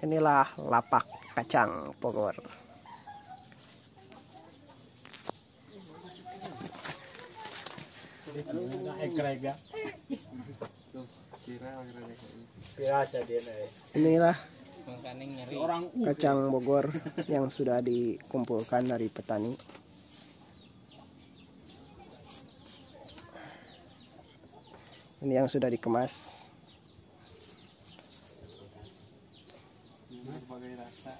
Inilah lapak kacang Bogor. Inilah kacang Bogor yang sudah dikumpulkan dari petani. Ini yang sudah dikemas. Berbagai rasa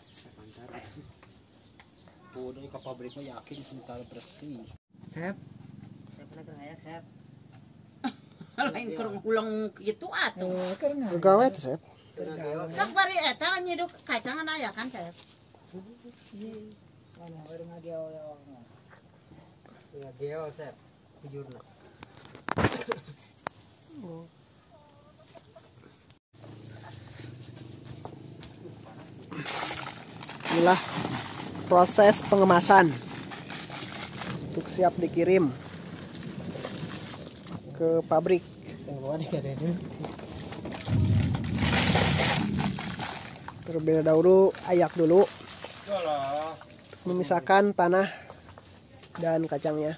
Udah ke pabrik mah yakin sementara bersih. Sep, Saya pernah keraya, saya. lain kurang ulang gitu atuh gawe tuh Sep. sok bari eta nyiduk kacang aya kan Mana orang ngageo ya orang. Ngageo, saya. Jujurna. Inilah proses pengemasan untuk siap dikirim ke pabrik. Terlebih dahulu ayak dulu memisahkan tanah dan kacangnya.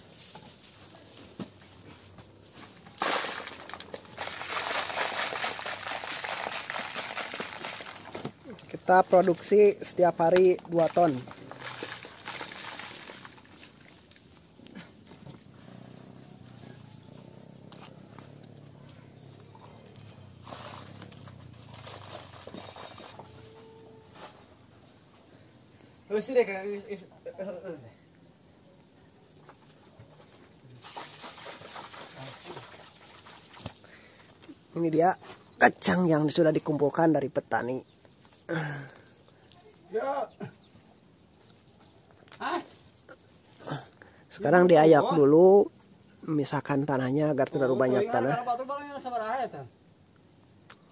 Kita produksi setiap hari 2 ton. Ini dia kacang yang sudah dikumpulkan dari petani. Ya. Sekarang diayak dulu, memisahkan tanahnya agar terlalu banyak tanah.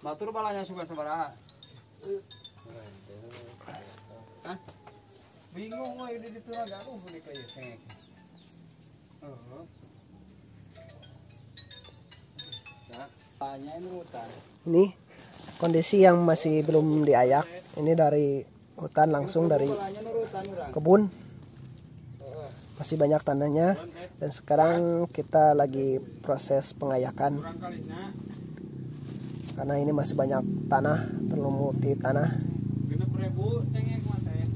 Batur balanya suka sabaraha. Hah? Bingung di cengek. Nah, rutan. Ini kondisi yang masih belum diayak. Ini dari hutan langsung dari kebun. Masih banyak tanahnya dan sekarang kita lagi proses pengayakan karena ini masih banyak tanah terlumuti tanah. 60.000 cengek mah teh.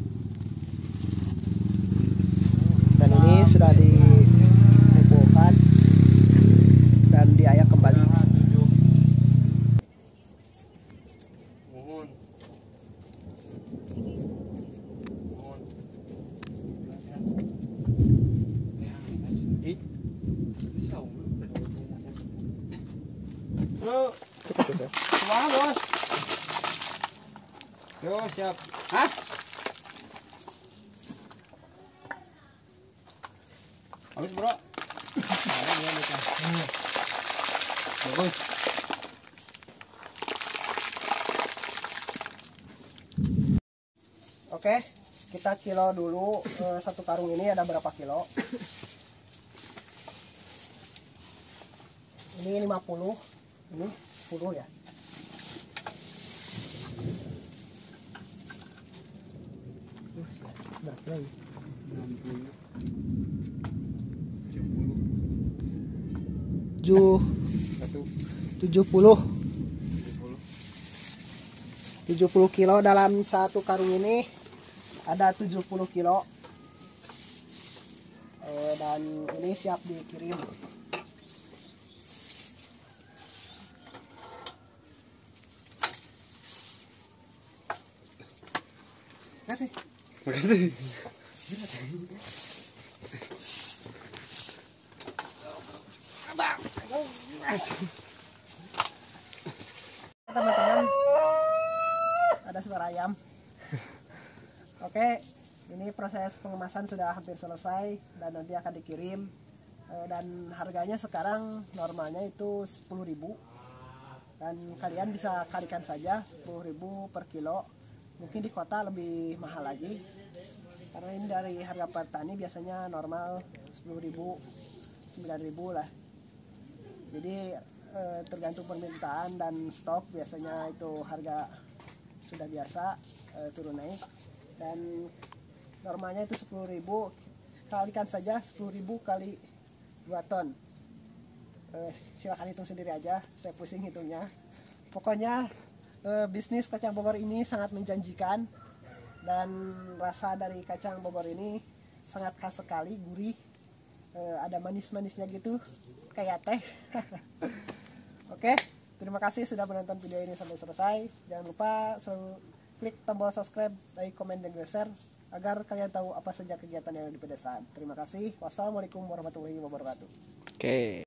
dan ini sudah dikumpulkan dan diayak kembali. Mohon. Mohon. Bro, Cukup itu. ke mana bos? Yo siap. Hah? Habis bro. Bagus. Oke, kita kilo dulu eh, satu karung ini ada berapa kilo? Ini 50, ini 10 ya. Berapa lagi? Tujuh, Satu. 70 70 kilo dalam satu karung ini ada 70 kilo Eh, dan ini siap dikirim Teman-teman ada suara ayam. Oke ini proses pengemasan sudah hampir selesai dan nanti akan dikirim. Eh, dan harganya sekarang normalnya itu 10.000 dan kalian bisa kalikan saja 10.000 per kilo mungkin di kota lebih mahal lagi. Karena ini dari harga petani biasanya normal 10.000 9.000 lah. Jadi eh, tergantung permintaan dan stok biasanya itu harga sudah biasa eh, turun naik. Dan normalnya itu 10.000 kalikan saja 10.000 kali 2 ton. Eh, silakan hitung sendiri aja saya pusing hitungnya. Pokoknya eh, bisnis kacang Bogor ini sangat menjanjikan dan rasa dari kacang Bogor ini sangat khas sekali gurih. Eh, ada manis-manisnya gitu kayak teh. Oke terima kasih sudah menonton video ini sampai selesai. Jangan lupa selalu klik tombol subscribe like komen dan share agar kalian tahu apa saja kegiatan yang ada di pedesaan. Terima kasih. Wassalamualaikum warahmatullahi wabarakatuh. Oke.